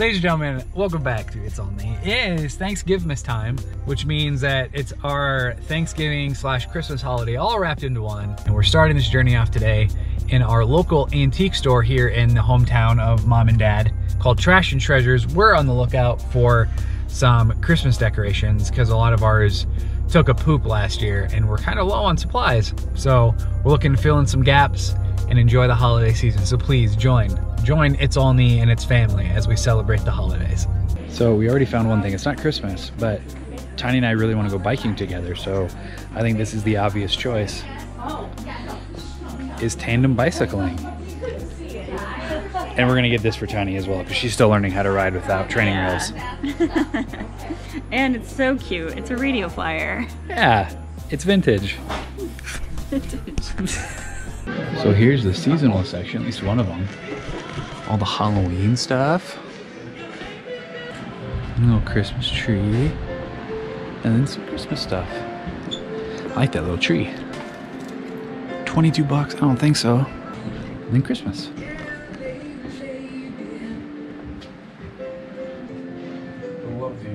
Ladies and gentlemen, welcome back to It's All-Knee. It is Thanksgiving time, which means that it's our Thanksgiving slash Christmas holiday all wrapped into one. And we're starting this journey off today in our local antique store here in the hometown of mom and dad called Trash and Treasures. We're on the lookout for some Christmas decorations because a lot of ours took a poop last year and we're kind of low on supplies. So we're looking to fill in some gaps and enjoy the holiday season. So please join, join It's All-Knee and its family as we celebrate the holidays. So we already found one thing. It's not Christmas, but Tiny and I really want to go biking together. So I think this is the obvious choice. Is tandem bicycling. And we're gonna get this for Tiny as well because she's still learning how to ride without training wheels. and it's so cute. It's a radio flyer. Yeah, it's vintage. so here's the seasonal section, at least one of them. All the Halloween stuff. A little Christmas tree. And then some Christmas stuff. I like that little tree. 22 bucks? I don't think so. And then Christmas.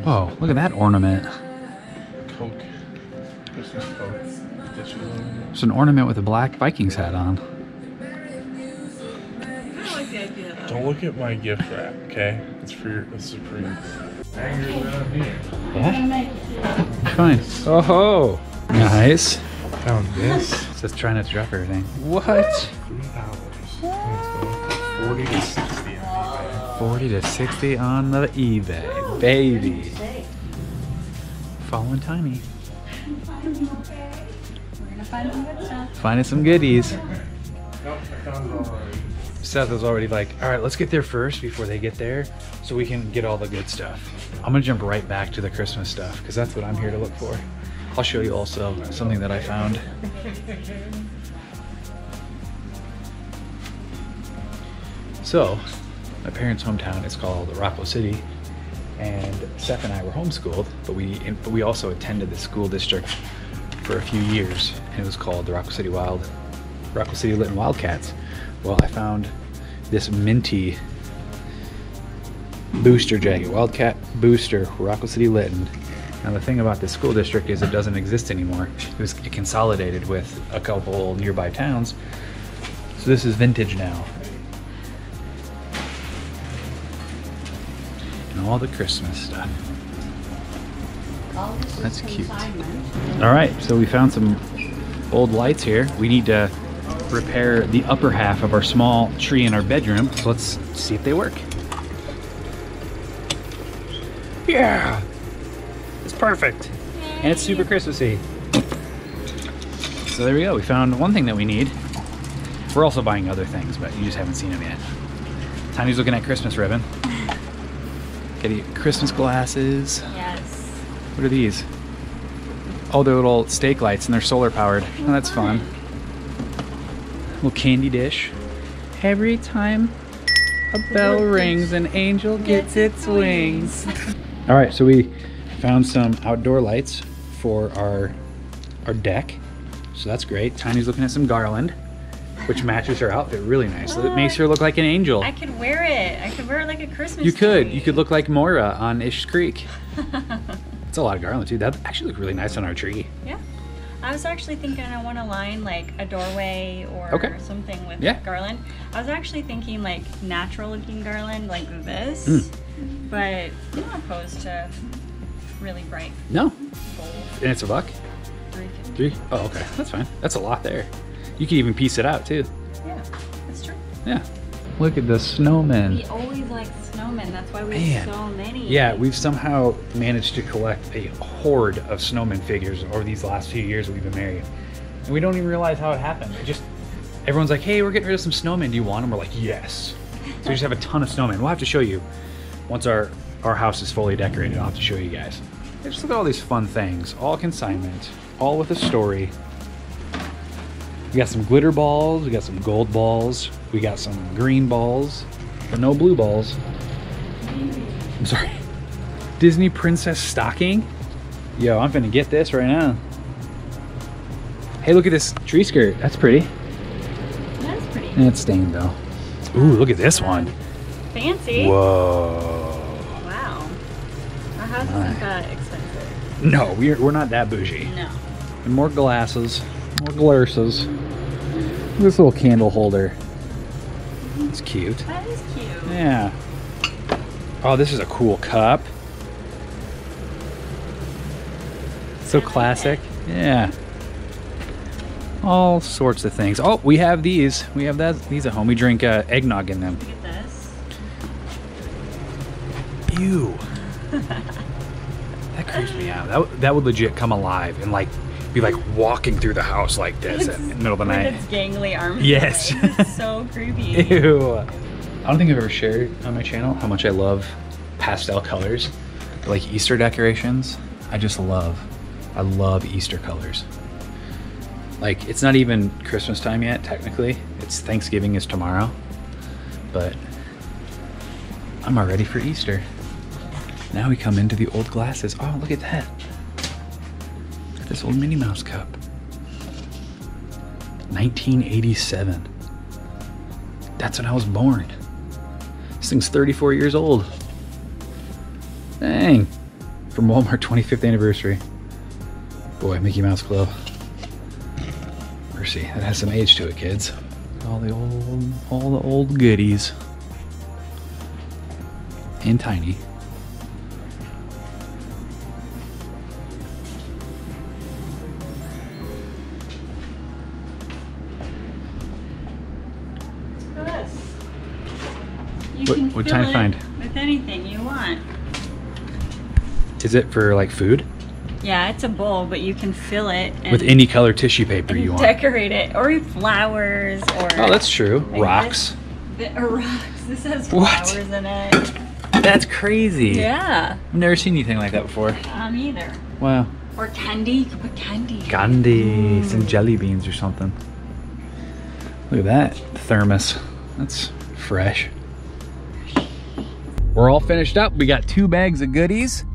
Oh, look at that ornament. It's an ornament with a black Vikings hat on. Don't look at my gift wrap, okay? It's for your it's Supreme. Yeah? Fine. Oh ho! Nice. Found this. It says try not to drop everything. What? Three dollars. Forty to sixty on eBay. 40 to 60 on the eBay. Baby. Following Tiny. Stuff. Finding some goodies. Seth was already like, all right, let's get there first before they get there so we can get all the good stuff. I'm gonna jump right back to the Christmas stuff because that's what I'm here to look for. I'll show you also something that I found. So, my parents' hometown is called Rockwell City, and Seth and I were homeschooled, but we but we also attended the school district for a few years, it was called the Rockwell City Wild, Rockwell City Lytton Wildcats. Well, I found this minty booster jacket, Wildcat Booster, Rockwell City Lytton. Now the thing about this school district is it doesn't exist anymore. It was consolidated with a couple nearby towns. So this is vintage now. And all the Christmas stuff. That's cute. All right, so we found some old lights here. We need to repair the upper half of our small tree in our bedroom. So let's see if they work. Yeah, it's perfect. And it's super Christmassy. So there we go. We found one thing that we need. We're also buying other things, but you just haven't seen them yet. Tiny's looking at Christmas ribbon. Getting Christmas glasses. Yes. What are these? Oh, they're little stake lights and they're solar powered. Oh, that's fun. Little candy dish. Every time a bell rings, an angel gets its wings. All right, so we found some outdoor lights for our our deck. So that's great. Tiny's looking at some garland, which matches her outfit really nicely. It makes her look like an angel. I could wear it. I could wear it like a Christmas You could. tree. You could look like Moira on Schitt's Creek. It's a lot of garland too. That actually look really nice on our tree. Yeah. I was actually thinking I want to line like a doorway or Okay. something with Yeah. garland. I was actually thinking like natural looking garland like this, Mm. but I'm not opposed to really bright No, gold. and it's a buck. Three. Three? Oh, okay. That's fine. That's a lot there. You can even piece it out too. Yeah, that's true. Yeah. Look at the snowmen. We always like snowmen. That's why we Man. have so many. Yeah, we've somehow managed to collect a horde of snowman figures over these last few years we've been married. And we don't even realize how it happened. It just everyone's like, hey, we're getting rid of some snowmen. Do you want them? We're like, yes. So we just have a ton of snowmen. We'll have to show you once our, our house is fully decorated. I'll have to show you guys. Just look at all these fun things. All consignment. All with a story. We got some glitter balls. We got some gold balls. We got some green balls. But no blue balls. I'm sorry. Disney Princess stocking? Yo, I'm finna get this right now. Hey, look at this tree skirt. That's pretty. That's pretty And it's stained though. Ooh, look at this one. fancy. Whoa. Wow. Our house isn't that expensive. No, we're, we're not that bougie. No. And more glasses, more glasses. This little candle holder. It's cute. That is cute. Yeah. Oh, this is a cool cup. So classic. Yeah. All sorts of things. Oh, we have these. We have that. These at home. We drink uh, eggnog in them. Look at this. Ew. that creeps me out. That, would- that would legit come alive and like be like walking through the house like this in the middle of the With night. its gangly arms. Yes. So creepy. Ew. I don't think I've ever shared on my channel how much I love pastel colors, like Easter decorations. I just love, I love Easter colors. Like it's not even Christmas time yet, technically. It's Thanksgiving is tomorrow, but I'm already for Easter. Now we come into the old glasses. Oh, look at that. This old Minnie Mouse cup. 1987. That's when I was born. This thing's 34 years old. Dang. From Walmart 25th anniversary. Boy, Mickey Mouse Club. Mercy, that has some age to it, kids. All the old, all the old goodies. And tiny. What- can what fill time it find? With anything you want. Is it for like food? Yeah, it's a bowl, but you can fill it and With any color tissue paper you want. decorate it, or flowers, or Oh, that's true. Like Rocks. this- the- rocks. This has What? flowers in it. That's crazy. Yeah, I've never seen anything like that before. um, either. Wow. Or candy. You can put candy. Gandhi, some jelly beans or something. Look at that thermos. That's fresh. We're all finished up. We got two bags of goodies.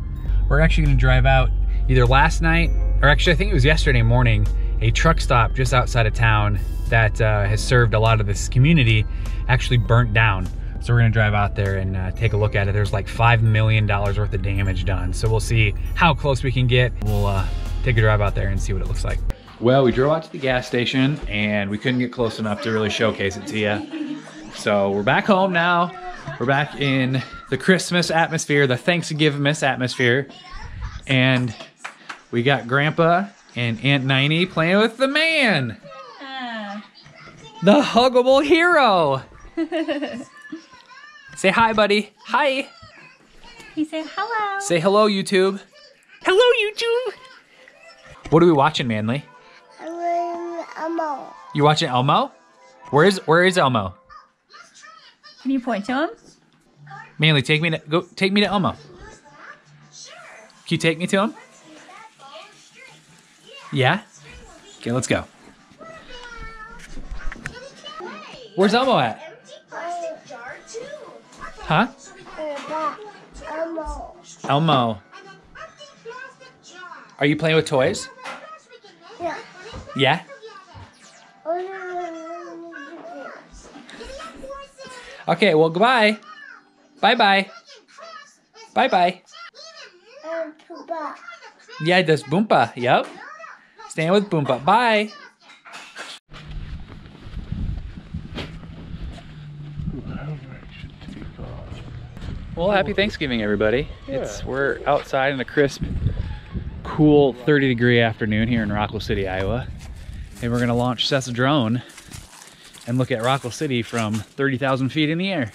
We're actually to drive out either last night or actually I think it was yesterday morning. A truck stop just outside of town that uh, has served a lot of this community actually burnt down. So we're gonna drive out there and uh, take a look at it. There's like $5 million worth of damage done. So we'll see how close we can get. We'll uh, take a drive out there and see what it looks like. Well, we drove out to the gas station and we couldn't get close enough to really showcase it to you. So we're back home now. We're back in the Christmas atmosphere, the Thanksgiving atmosphere. And we got Grandpa and Aunt Ninety playing with the man, the huggable hero. Say hi, buddy. Hi. He said hello. Say hello, YouTube. Hello, YouTube. What are we watching, Manly? I'm Elmo. You watching Elmo? Where is Where is Elmo? Can you point to him? Manly, take me to go. Take me to Elmo. Can you take me to him? Yeah. Okay, let's go. Where's Elmo at? Huh? Elmo. Elmo. Are you playing with toys? Yeah. Yeah. Oh, Okay. Well, goodbye. Bye bye. Bye bye. Yeah, that's Boompa. Yep. Staying with Boompa. Bye. I should take off. Well, happy Thanksgiving, everybody. It's we're outside in a crisp, cool 30 degree afternoon here in Rockwell City, Iowa, and we're gonna launch Seth's drone and look at Rockwell City from 30,000 feet in the air.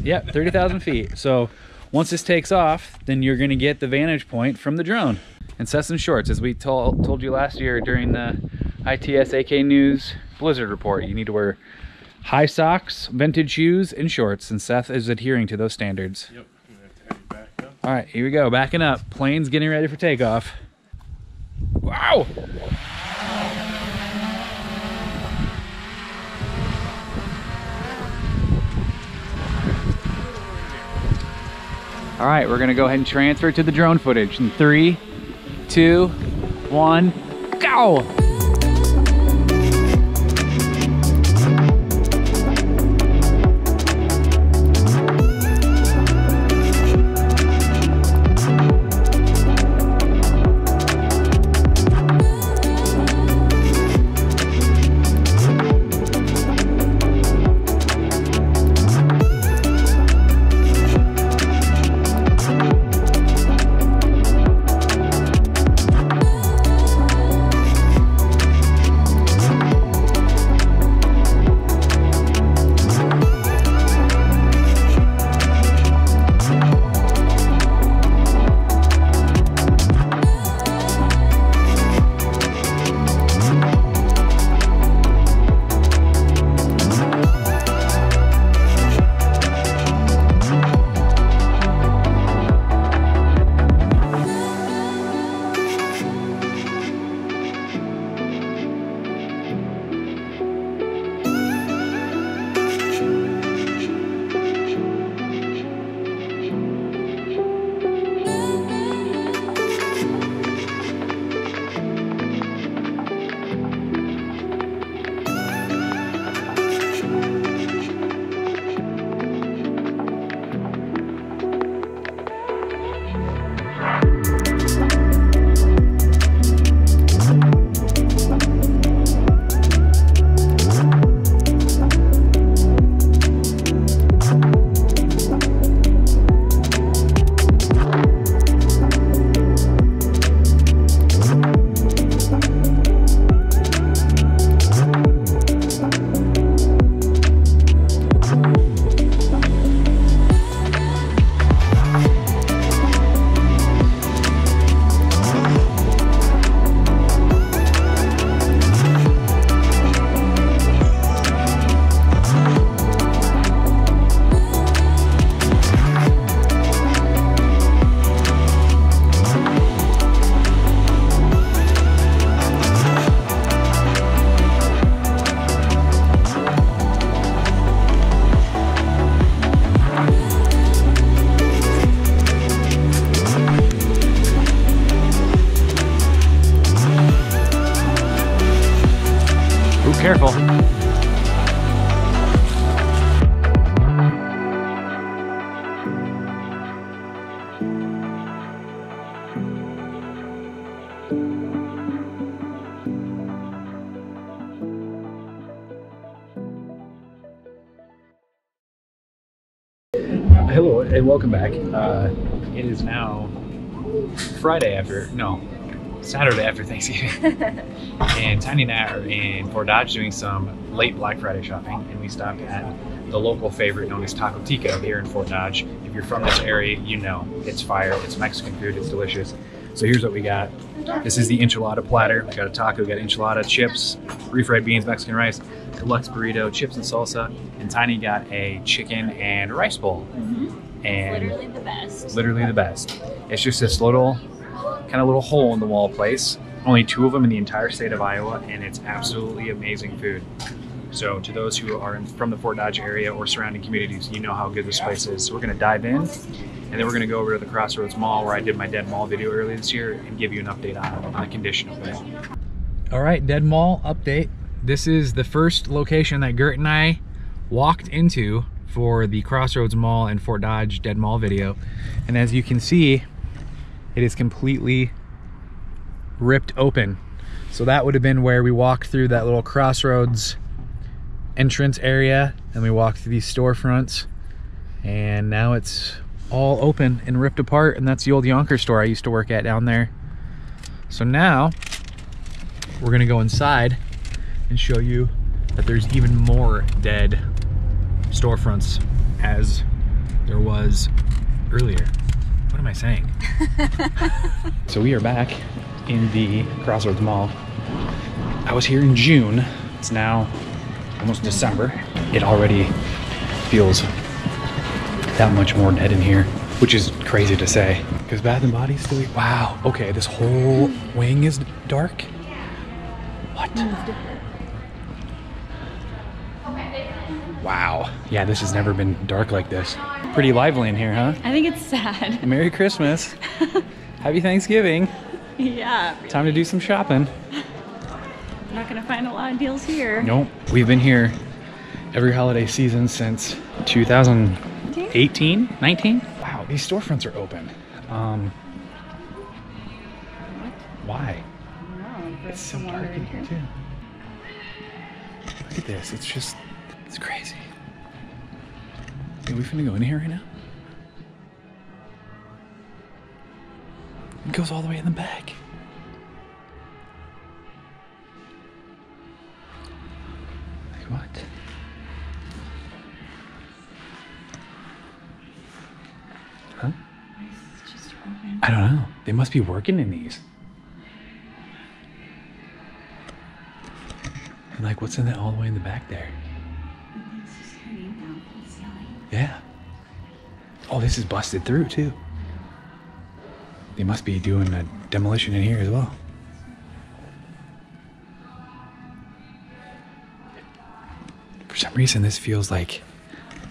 Yep, 30,000 feet. So once this takes off, then you're gonna get the vantage point from the drone. And Seth's in shorts, as we told told you last year during the ITS AK News Blizzard report. You need to wear high socks, vintage shoes, and shorts, and Seth is adhering to those standards. Yep. I'm have to have back up. All right, here we go. Backing up. Plane's getting ready for takeoff. Wow! All right, we're gonna go ahead and transfer to the drone footage in three, two, one, go! And welcome back. Uh, it is now Friday after, no, Saturday after Thanksgiving. and Tiny and I are in Fort Dodge doing some late Black Friday shopping, and we stopped at the local favorite known as Taco Tico here in Fort Dodge. If you're from this area, you know it's fire. It's Mexican food. It's delicious. So here's what we got. This is the enchilada platter. We got a taco, we got enchilada, chips, refried beans, Mexican rice, deluxe burrito, chips and salsa, and Tiny got a chicken and rice bowl. And Literally the best. literally the best. It's just this little kind of little hole in the wall place. Only two of them in the entire state of Iowa, and it's absolutely amazing food. So, to those who are in, from the Fort Dodge area or surrounding communities, you know how good this place is. So, we're going to dive in, and then we're going to go over to the Crossroads Mall where I did my Dead Mall video earlier this year and give you an update on, on the condition of it. All right, Dead Mall update. This is the first location that Gert and I walked into for the Crossroads Mall and Fort Dodge Dead Mall video. And as you can see, it is completely ripped open. So that would have been where we walked through that little crossroads entrance area and we walked through these storefronts and now it's all open and ripped apart and that's the old Younkers store I used to work at down there. So now we're gonna go inside and show you that there's even more dead storefronts as there was earlier. What am I saying? so we are back in the Crossroads Mall. I was here in June. It's now almost December. It already feels that much more dead in here, which is crazy to say. Because Bath and Body still. Wow. Okay, this whole wing is dark. What? Wow. Yeah, this has never been dark like this. Pretty lively in here, huh? I think it's sad. Merry Christmas. Happy Thanksgiving. yeah. Time to do some shopping. I'm not gonna find a lot of deals here. Nope. We've been here every holiday season since 2018, 19. Wow, these storefronts are open. Um, why? No, It's so dark in here too. Look at this. It's just, it's crazy. Are we finna go in here right now? It goes all the way in the back. Like what? Huh? I don't know. They must be working in these. And like, what's in that all the way in the back there? Oh, this is busted through too. They must be doing a demolition in here as well. For some reason, this feels like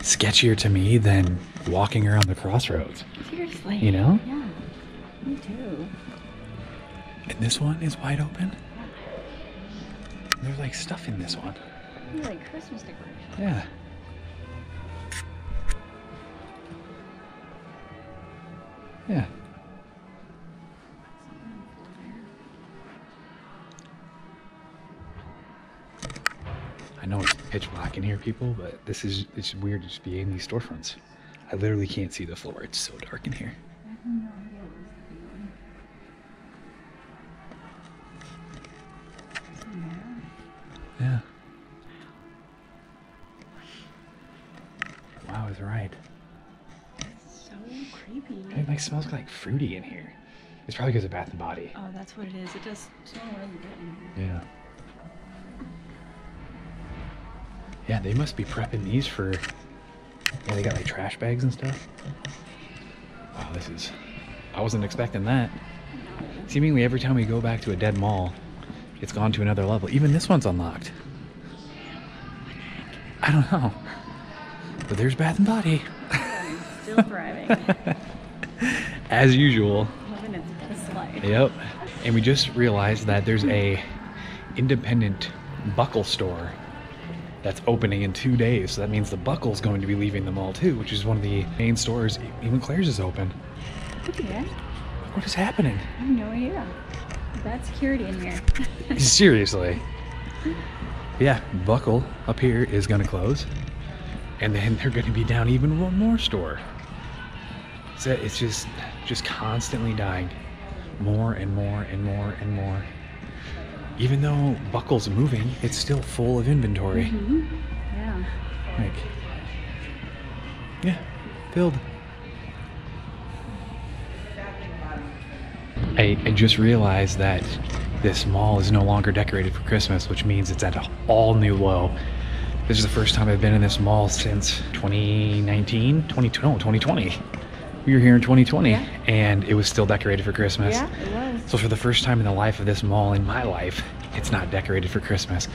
sketchier to me than walking around the crossroads. Seriously. You know? Yeah. Me too. And this one is wide open. Yeah. There's like stuff in this one. Like Christmas decorations. Yeah. In here, people, but this is it's weird to just be in these storefronts. I literally can't see the floor. It's so dark in here. Yeah. Wow, it's right. It's So creepy. It like smells like fruity in here. It's probably because of Bath and Body. Oh, that's what it is. It does smell really good in here. Yeah. Yeah, they must be prepping these for. Yeah, they got like trash bags and stuff. Wow, this is. I wasn't expecting that. Seemingly every time we go back to a dead mall, it's gone to another level. Even this one's unlocked. I don't know. But there's Bath and Body. Still thriving. As usual. Living its best life. Yep. And we just realized that there's a independent buckle store that's opening in two days. So that means the buckle's going to be leaving the mall too, which is one of the main stores. Even Claire's is open. What is happening? I have no idea. Bad security in here. Seriously. Yeah, buckle up here is going to close. And then they're going to be down even one more store. So it's just just constantly dying. More and more and more and more. Even though Buckle's moving, it's still full of inventory. Mm-hmm. Yeah. Like, yeah, filled. I, I just realized that this mall is no longer decorated for Christmas, which means it's at an all new low. This is the first time I've been in this mall since 2019, 20, no, 2020. We were here in 2020 Yeah. and it was still decorated for Christmas. Yeah. So for the first time in the life of this mall, in my life, it's not decorated for Christmas.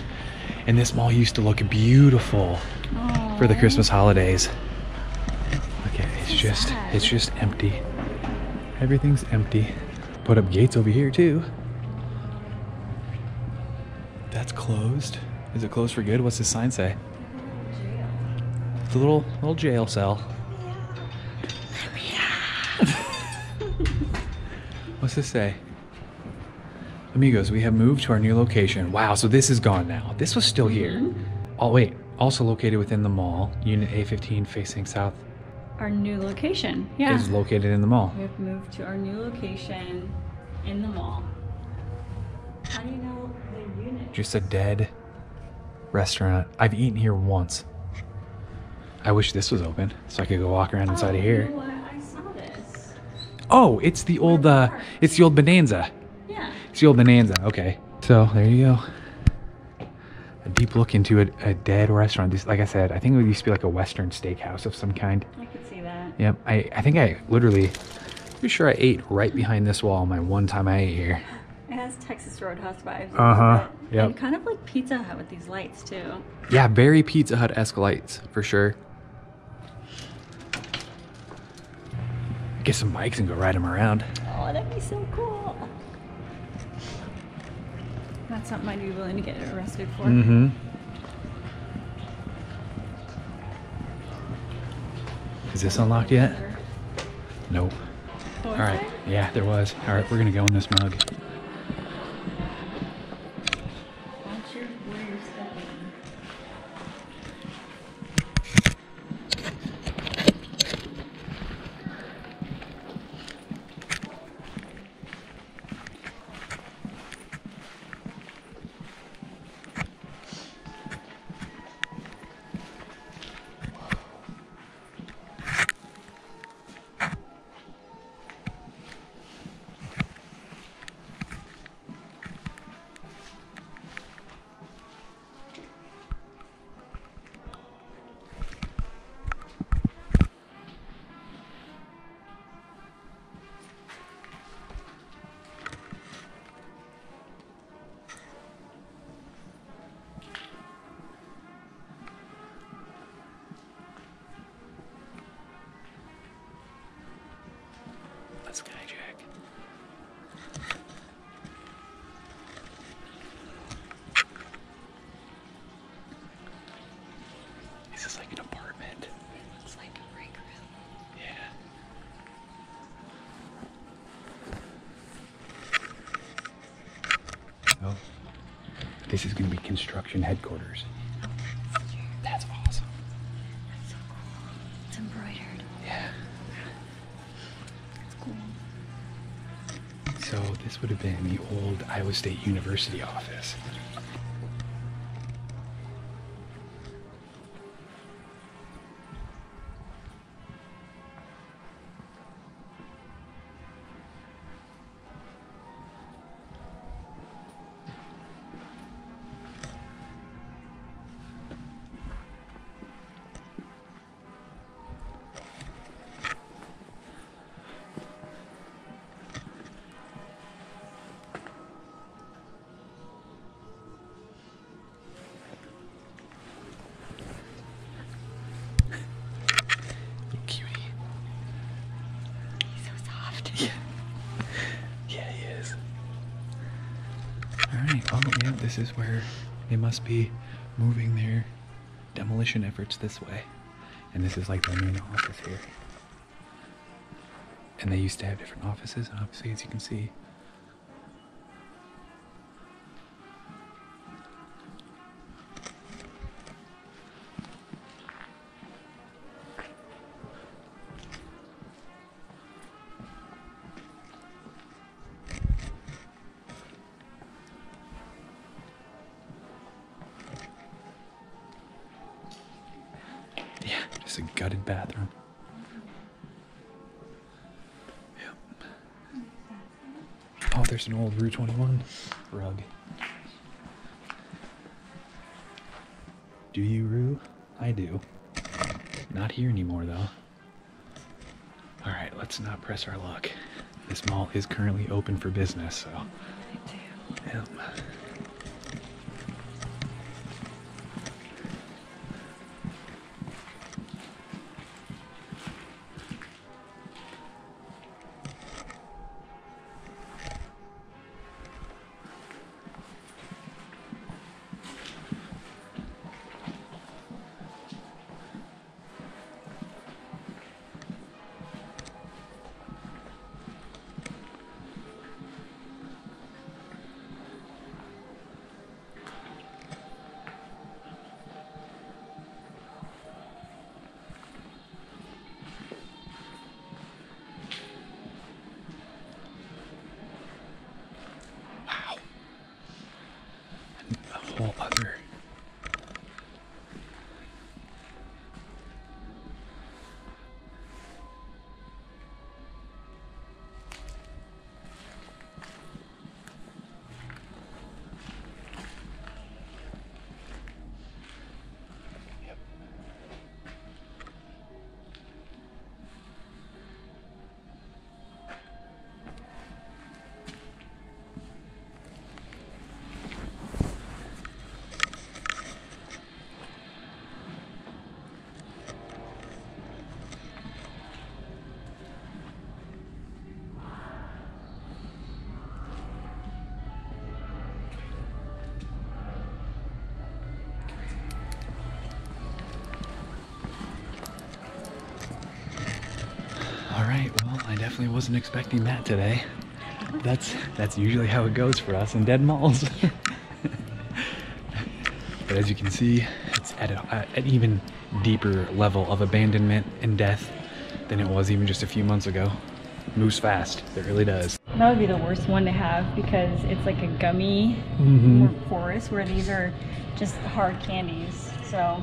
And this mall used to look beautiful for the Christmas holidays. Okay, it's So just sad. it's just empty. Everything's empty. Put up gates over here too. That's closed. Is it closed for good? What's the sign say? It's a little little jail cell. What's this say? Amigos, we have moved to our new location. Wow, so this is gone now. This was still here. Oh wait, also located within the mall. Unit A15 facing south Our new location. Yeah. is located in the mall. We have moved to our new location in the mall. How do you know the unit? Just a dead restaurant. I've eaten here once. I wish this was open so I could go walk around inside oh, of here. You know what? I saw this. Oh, it's the old uh it's the old Bonanza. Yeah. Old Bonanza. Okay. So there you go. A deep look into a, a dead restaurant. This, like I said, I think it used to be like a Western steakhouse of some kind. I could see that. Yep. I, I think I literally, pretty sure I ate right behind this wall my one time I ate here. It has Texas Roadhouse vibes. Uh-huh, little bit. yep. And kind of like Pizza Hut with these lights too. Yeah, very Pizza Hut esque lights for sure. Get some bikes and go ride them around. Oh, that'd be so cool. That's something I'd be willing to get arrested for. Mm-hmm. Is this unlocked yet? Nope. All right. Yeah, there was. All right, we're gonna go in this mug. Let's skyjack. Is this like an apartment? Looks like a break room. Yeah. Oh, this is going to be construction headquarters. Would have been the old Iowa State University office. This is where they must be moving their demolition efforts this way. And this is like their main office here. And they used to have different offices, and obviously, as you can see, Just a gutted bathroom. Yep. Oh, there's an old Rue 21 rug. Do you, Rue? I do. Not here anymore, though. All right, let's not press our luck. This mall is currently open for business, so. Yep. I definitely wasn't expecting that today. That's that's usually how it goes for us in dead malls. but as you can see, it's at a, an even deeper level of abandonment and death than it was even just a few months ago. Moves fast. It really does. That would be the worst one to have because it's like a gummy Mhm. more porous where these are just hard candies. So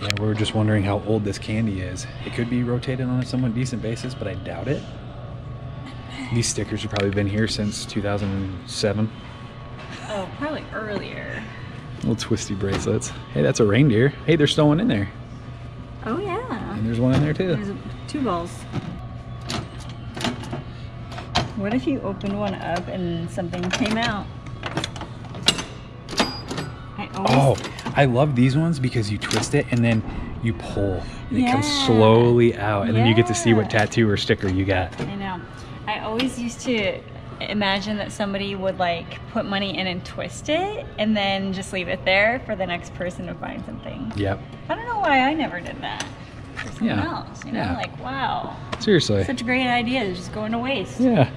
Yeah, we were just wondering how old this candy is. It could be rotated on a somewhat decent basis, but I doubt it. These stickers have probably been here since 2007. oh, probably earlier. Little twisty bracelets. Hey, that's a reindeer. Hey, there's still one in there. Oh yeah. And there's one in there too. There's two balls. What if you opened one up and something came out? I Oh, always, I love these ones because you twist it and then you pull. And it comes slowly out. And then you get to see what tattoo or sticker you got. I know. I always used to imagine that somebody would like put money in and twist it and then just leave it there for the next person to find something. Yep. I don't know why I never did that. For someone Yeah. else, you know, Yeah. like wow, Seriously. such a great idea is just going to waste. Yeah.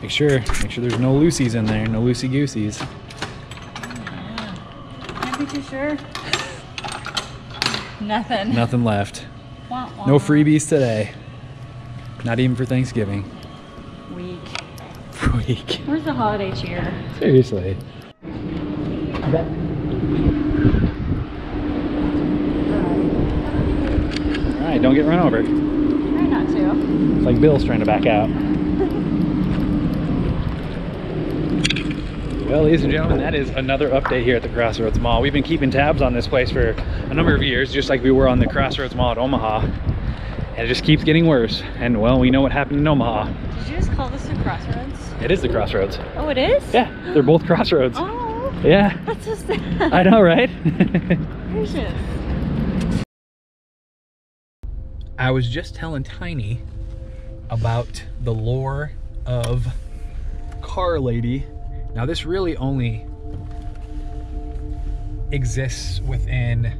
Make sure, make sure there's no loosies in there, no loosey gooseys. Can't be sure. Nothing. Nothing left. Wah, wah. No freebies today. Not even for Thanksgiving. Week. Week. Where's the holiday cheer? Seriously. All right, don't get run over. Try not to. It's like Bill's trying to back out. Well, ladies and gentlemen, that is another update here at the Crossroads Mall. We've been keeping tabs on this place for a number of years, just like we were on the Crossroads Mall at Omaha. And it just keeps getting worse. And well, we know what happened in Omaha. Did you just call this a crossroads? It is the Crossroads. Oh, it is? Yeah, they're both Crossroads. Oh, Yeah, that's so sad. I know, right? Gracious. I was just telling Tiny about the lore of Car Lady. Now, this really only exists within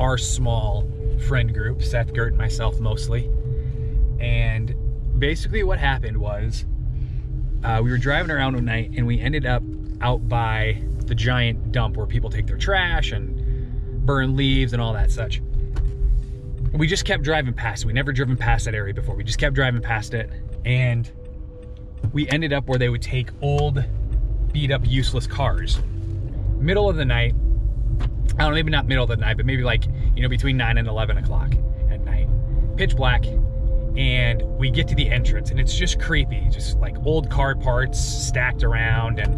our small friend group, Seth, Gert, and myself mostly. And basically, what happened was uh, we were driving around one night and we ended up out by the giant dump where people take their trash and burn leaves and all that such we just kept driving past. We never driven past that area before. We just kept driving past it. And we ended up where they would take old, beat up, useless cars. Middle of the night, I don't know, maybe not middle of the night, but maybe like, you know, between 9 and 11 o'clock at night. Pitch black. And we get to the entrance and it's just creepy. Just like old car parts stacked around. And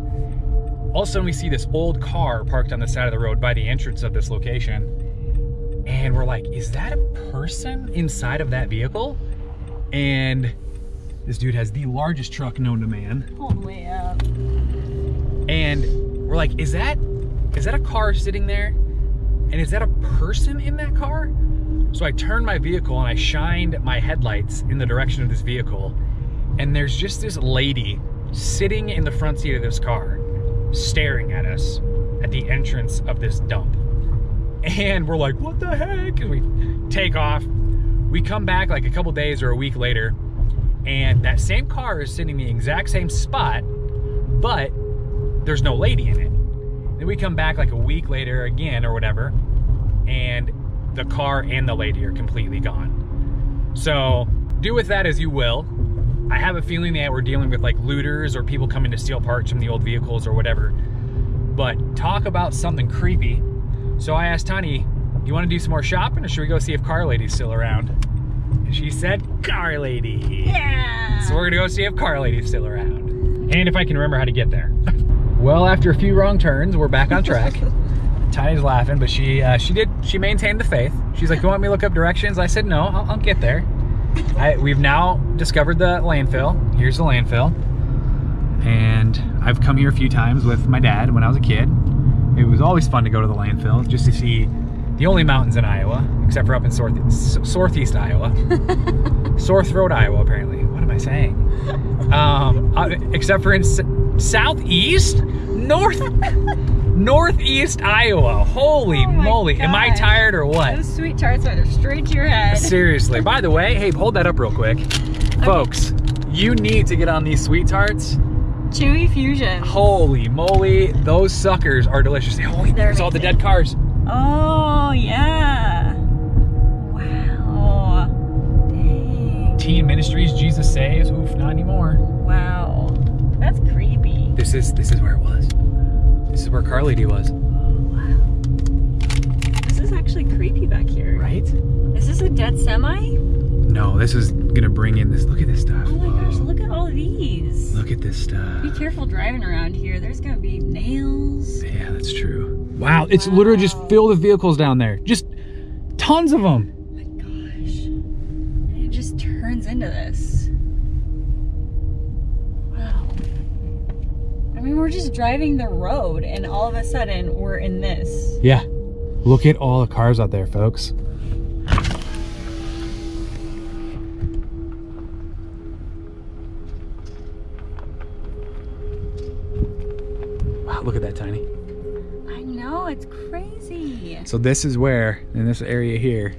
all of a sudden we see this old car parked on the side of the road by the entrance of this location. And we're like, is that a person inside of that vehicle? And this dude has the largest truck known to man. And we're like, is that is that a car sitting there? And is that a person in that car? So I turned my vehicle and I shined my headlights in the direction of this vehicle. And there's just this lady sitting in the front seat of this car, staring at us at the entrance of this dump. And we're like, what the heck? And we take off. We come back like a couple days or a week later, and that same car is sitting in the exact same spot, but there's no lady in it. Then we come back like a week later again or whatever, and the car and the lady are completely gone. So do with that as you will. I have a feeling that we're dealing with like looters or people coming to steal parts from the old vehicles or whatever. But talk about something creepy. So I asked Tiny, you want to do some more shopping or should we go see if Car Lady's still around? And she said, Car Lady. Yeah. So we're gonna go see if Car Lady's still around. And if I can remember how to get there. well, after a few wrong turns, we're back on track. Tiny's laughing, but she uh, she did she maintained the faith. She's like, Do "You want me to look up directions?" I said, "No, I'll, I'll get there." I, we've now discovered the landfill. Here's the landfill, and I've come here a few times with my dad when I was a kid. It was always fun to go to the landfill just to see the only mountains in Iowa, except for up in Northeast Iowa, sore throat Iowa. Apparently, what am I saying? Um, except for in southeast, north, northeast Iowa. Holy Oh moly! Am I tired or what? Those sweet tarts are straight to your head. Seriously. By the way, hey, hold that up real quick, folks. You need to get on these sweet tarts. Chewy fusion. Holy moly, those suckers are delicious. Oh, They're there's all the dead cars. Oh yeah. Wow. Dang. Teen Ministries, Jesus Saves. Oof, not anymore. Wow. That's creepy. This is this is where it was. This is where Car Lady was, Oh, wow. This is actually creepy back here. right? Is this a dead semi? No, this is gonna bring in this. Look at this stuff. Oh my gosh, look at all of these. Look at this stuff. Be careful driving around here. There's gonna be nails. Yeah, that's true. Wow, it's literally just Wow. filled with vehicles down there. Just tons of them. Oh my gosh. And it just turns into this. Mean, we're just driving the road and all of a sudden we're in this. Yeah. Look at all the cars out there, folks. Wow, look at that tiny. I know, it's crazy. So this is where, in this area here,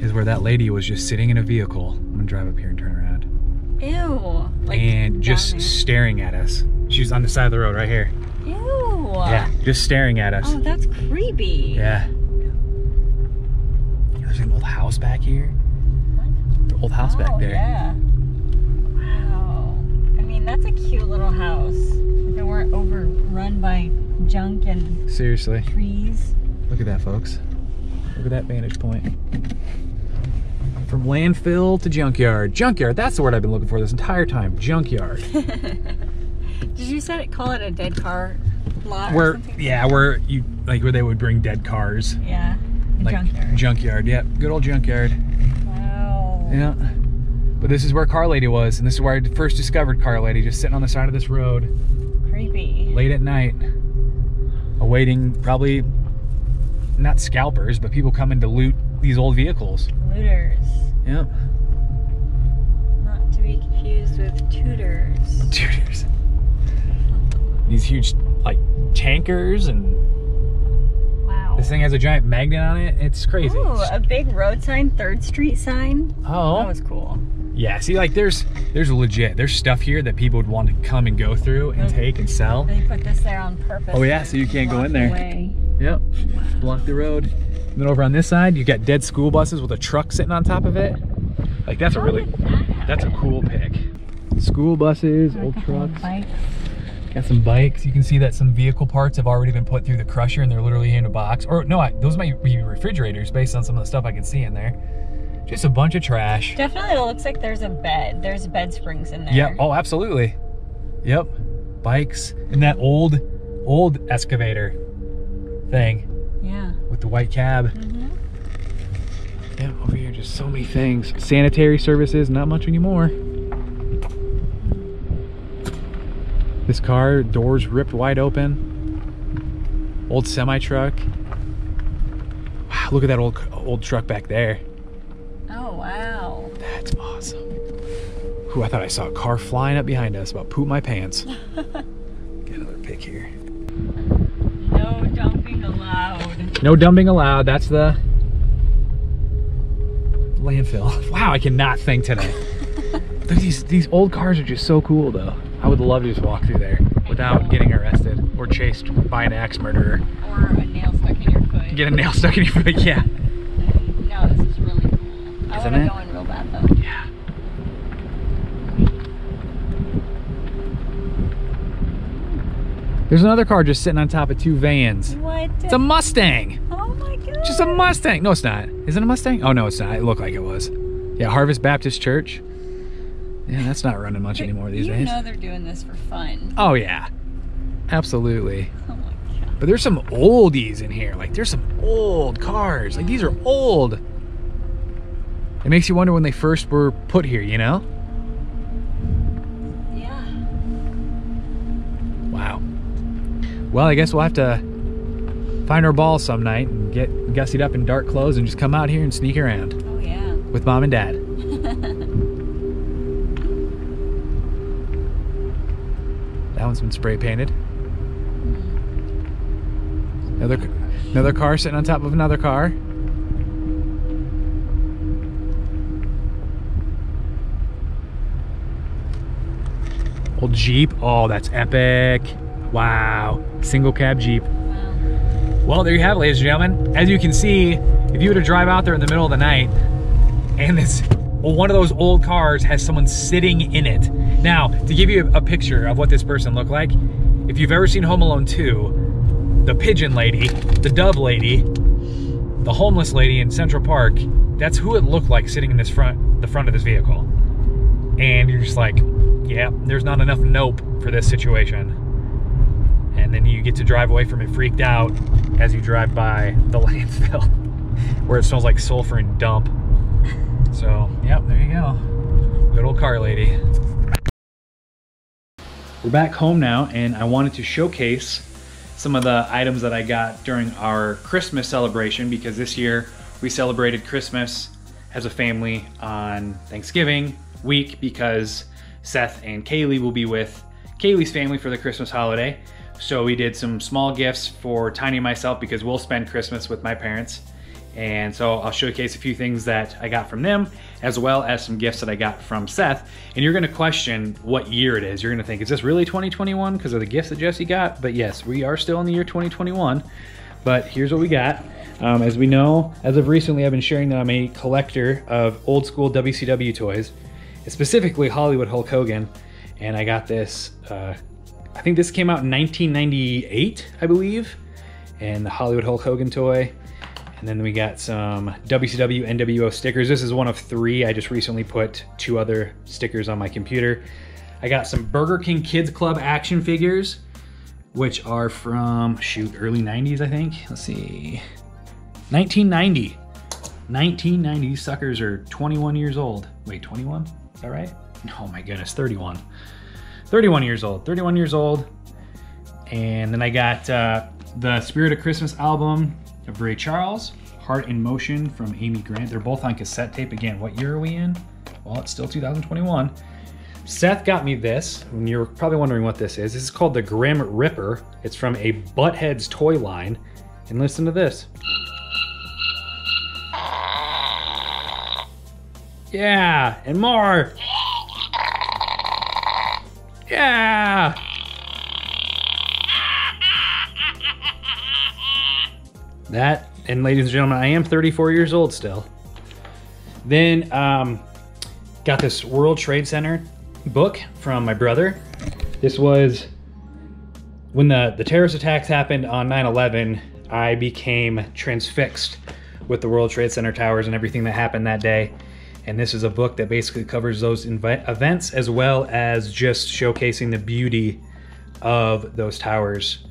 is where that lady was just sitting in a vehicle. I'm gonna drive up here and turn around. Ew. Like and just staring at us. She was on the side of the road right here. Ew. Yeah, just staring at us. Oh, that's creepy. Yeah. There's an old house back here. The old house back Oh, there. Yeah. Wow. I mean, that's a cute little house. If it weren't overrun by junk and Seriously. trees. Look at that, folks. Look at that vantage point. From landfill to junkyard. Junkyard, that's the word I've been looking for this entire time. Junkyard. Did you said it call it a dead car lot where, yeah, where you, like, where they would bring dead cars. Yeah. Like, junkyard. junkyard, yep. Good old junkyard. wow. Yeah. But this is where Car Lady was, and this is where I first discovered Car Lady, just sitting on the side of this road, Creepy. late at night, awaiting probably not scalpers, but people coming to loot these old vehicles. Looters. Yep. Not to be confused with tutors. Tutors. These huge, like, tankers, and Wow. this thing has a giant magnet on it. It's crazy. Ooh, a big road sign, Third Street sign. Oh, that was cool. Yeah, see, like, there's there's legit, there's stuff here that people would want to come and go through and Okay. take and sell. They put this there on purpose. Oh, yeah, so you can't go in there. way. Yep. Block the road. And then over on this side, you got dead school buses with a truck sitting on top of it. Like that's a really that that's a cool pick. School buses, old Like a whole trucks. bike. Got some bikes. You can see that some vehicle parts have already been put through the crusher and they're literally in a box. Or no, I, those might be refrigerators based on some of the stuff I can see in there. Just a bunch of trash. Definitely looks like there's a bed. There's bed springs in there. Yeah. Oh, absolutely. Yep. Bikes and that old, old excavator thing Yeah. with the white cab. Mhm. Yeah, over here, just so many things. Sanitary services, not much anymore. This car, doors ripped wide open. Old semi truck. Wow, look at that old old truck back there. Oh wow. That's awesome. Ooh, I thought I saw a car flying up behind us. About poop my pants. Get another pic here. No dumping allowed. No dumping allowed. That's the landfill. Wow, I cannot think today. These these old cars are just so cool, though. I would love to just walk through there without getting arrested or chased by an axe murderer. Or a nail stuck in your foot. Get a nail stuck in your foot. Yeah. No, this is really cool. I Isn't want to go in real bad though. Yeah. There's another car just sitting on top of two vans. What? It's a Mustang. oh my god. Just a Mustang. No, it's not. Is it a Mustang? Oh, no, it's not. It looked like it was. Yeah, Harvest Baptist Church. Yeah, that's not running much anymore these you days. know they're doing this for fun. Oh, yeah. Absolutely. Oh my god. But there's some oldies in here. Like, there's some old cars. Like, these are old. It makes you wonder when they first were put here, you know? Yeah. Wow. Well, I guess we'll have to find our ball some night and get gussied up in dark clothes and just come out here and sneak around Oh yeah. with mom and dad. One's been spray painted. Another another car sitting on top of another car. Old Jeep. Oh, that's epic. Wow. Single cab Jeep. Well, there you have it, ladies and gentlemen. As you can see, if you were to drive out there in the middle of the night and this well, one of those old cars has someone sitting in it. Now, to give you a picture of what this person looked like, if you've ever seen Home Alone 2, the pigeon lady, the dove lady, the homeless lady in Central Park, that's who it looked like sitting in this front the front of this vehicle. And you're just like, yeah, there's not enough nope for this situation and then you get to drive away from it freaked out as you drive by the landfill where it smells like sulfur and dump. So, yep, there you go. Good old car lady. We're back home now, and I wanted to showcase some of the items that I got during our Christmas celebration because this year we celebrated Christmas as a family on Thanksgiving week because Seth and Kaylee will be with Kaylee's family for the Christmas holiday. So we did some small gifts for Tiny and myself because we'll spend Christmas with my parents. And so I'll showcase a few things that I got from them, as well as some gifts that I got from Seth. And you're gonna question what year it is. You're gonna think, is this really 2021 because of the gifts that Jesse got? But yes, we are still in the year 2021. But here's what we got. Um, as we know, as of recently, I've been sharing that I'm a collector of old school WCW toys, specifically Hollywood Hulk Hogan. And I got this, uh, I think this came out in 1998, I believe, and the Hollywood Hulk Hogan toy. And then we got some WCW NWO stickers. This is one of three. I just recently put two other stickers on my computer. I got some Burger King Kids Club action figures, which are from, shoot, early 90s, I think. Let's see. 1990. 1990. These suckers are 21 years old. Wait, 21? Is that right? Oh my goodness, 31. 31 years old. 31 years old. And then I got uh, the Spirit of Christmas album of Ray Charles, Heart in Motion from Amy Grant. They're both on cassette tape. Again, what year are we in? Well, it's still 2021. Seth got me this, and you're probably wondering what this is. This is called the Grim Ripper. It's from a Buttheads toy line. And listen to this. Yeah, and more. Yeah. That, and ladies and gentlemen, I am 34 years old still. Then, um, got this World Trade Center book from my brother. This was when the, the terrorist attacks happened on 9-11, I became transfixed with the World Trade Center towers and everything that happened that day. And this is a book that basically covers those events as well as just showcasing the beauty of those towers.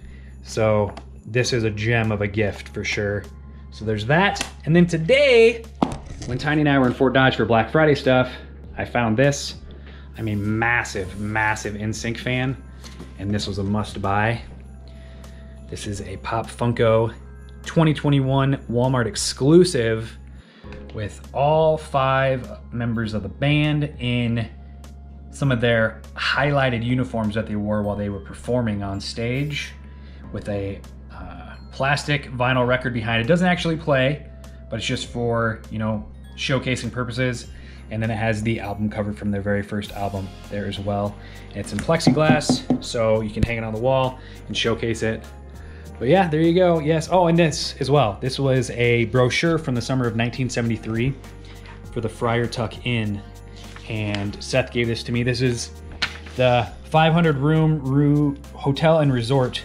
So this is a gem of a gift for sure. So there's that. And then today, when Tiny and I were in Fort Dodge for Black Friday stuff, I found this. I'm a massive, massive NSYNC fan, and this was a must buy. This is a Pop Funko 2021 Walmart exclusive with all five members of the band in some of their highlighted uniforms that they wore while they were performing on stage with a plastic vinyl record behind it. Doesn't actually play, but it's just for, you know, showcasing purposes. And then it has the album cover from their very first album there as well. And it's in plexiglass, so you can hang it on the wall and showcase it. But yeah, there you go. Yes. Oh, and this as well. This was a brochure from the summer of 1973 for the Friar Tuck Inn. And Seth gave this to me. This is the 500 room ru- hotel and resort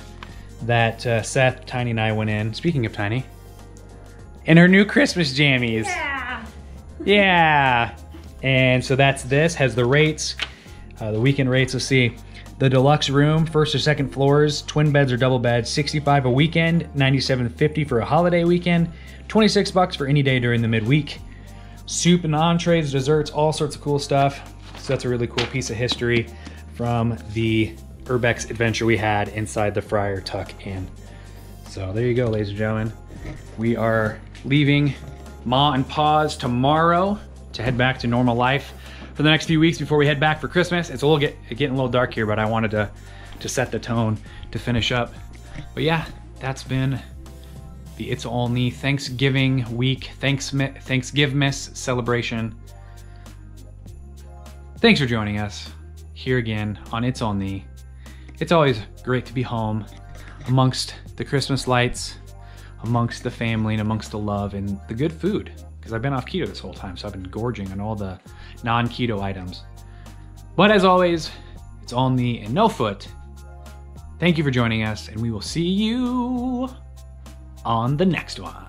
that uh, Seth, Tiny, and I went in. Speaking of Tiny, in her new Christmas jammies. Yeah. Yeah. And so that's this, has the rates, uh, the weekend rates. Let's see. The deluxe room, first or second floors, twin beds or double beds, 65 a weekend, 97.50 for a holiday weekend, 26 bucks for any day during the midweek. Soup and entrees, desserts, all sorts of cool stuff. So that's a really cool piece of history from the Urbex adventure we had inside the Friar Tuck Inn. So there you go, ladies and gentlemen. We are leaving Ma and Pa's tomorrow to head back to normal life for the next few weeks before we head back for Christmas. It's a little get getting a little dark here, but I wanted to to set the tone to finish up. But yeah, that's been the It's All-Knee Thanksgiving week, Thanks Thanksgivmas celebration. Thanks for joining us here again on It's All-Knee. It's always great to be home amongst the Christmas lights, amongst the family, and amongst the love and the good food. Because I've been off keto this whole time, so I've been gorging on all the non keto items. But as always, it's all knee and no foot. Thank you for joining us, and we will see you on the next one.